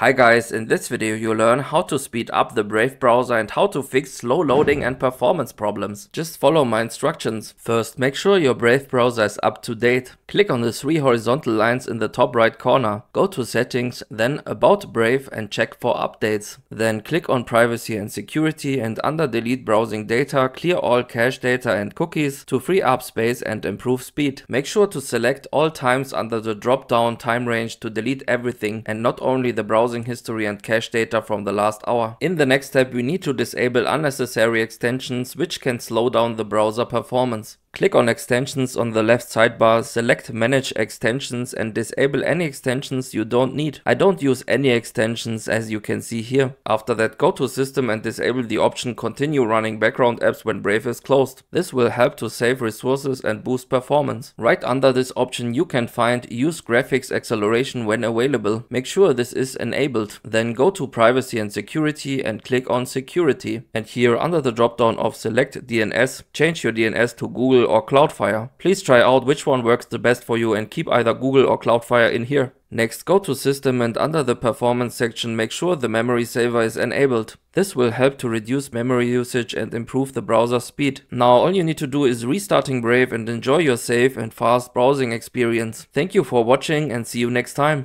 Hi guys, in this video you'll learn how to speed up the Brave browser and how to fix slow loading and performance problems. Just follow my instructions. First, make sure your Brave browser is up to date. Click on the three horizontal lines in the top right corner. Go to settings, then about Brave and check for updates. Then click on privacy and security and under delete browsing data, clear all cache data and cookies to free up space and improve speed. Make sure to select all times under the drop down time range to delete everything and not only the browser browsing history and cache data from the last hour. In the next step we need to disable unnecessary extensions which can slow down the browser performance. Click on extensions on the left sidebar, select manage extensions and disable any extensions you don't need. I don't use any extensions as you can see here. After that go to system and disable the option continue running background apps when Brave is closed. This will help to save resources and boost performance. Right under this option you can find use graphics acceleration when available. Make sure this is enabled. Then go to privacy and security and click on security. And here under the drop down of select DNS, change your DNS to Google or Cloudflare. Please try out which one works the best for you and keep either Google or Cloudflare in here. Next go to system and under the performance section make sure the memory saver is enabled. This will help to reduce memory usage and improve the browser speed. Now all you need to do is restarting Brave and enjoy your safe and fast browsing experience. Thank you for watching and see you next time.